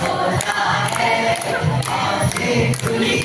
होता है। खुली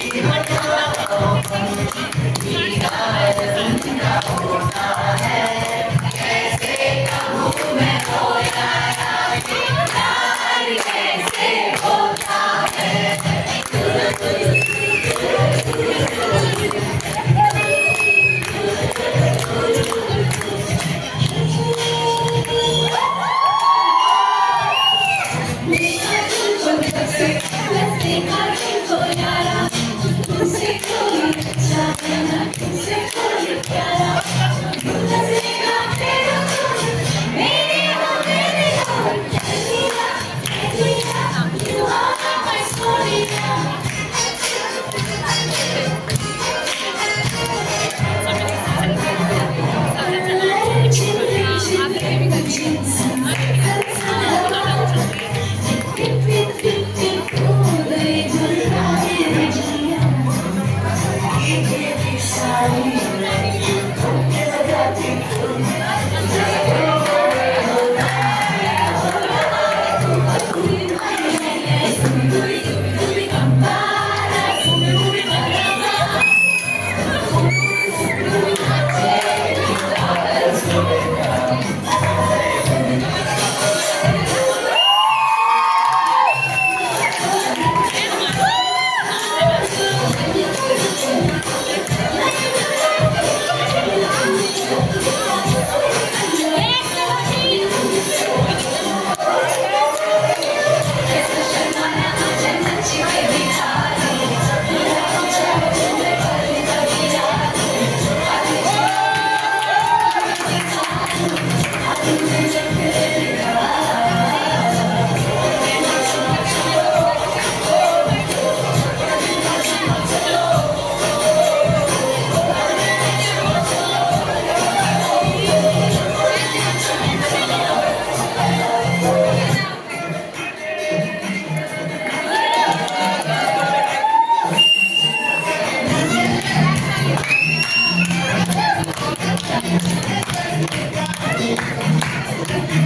Yeah.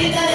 Gracias.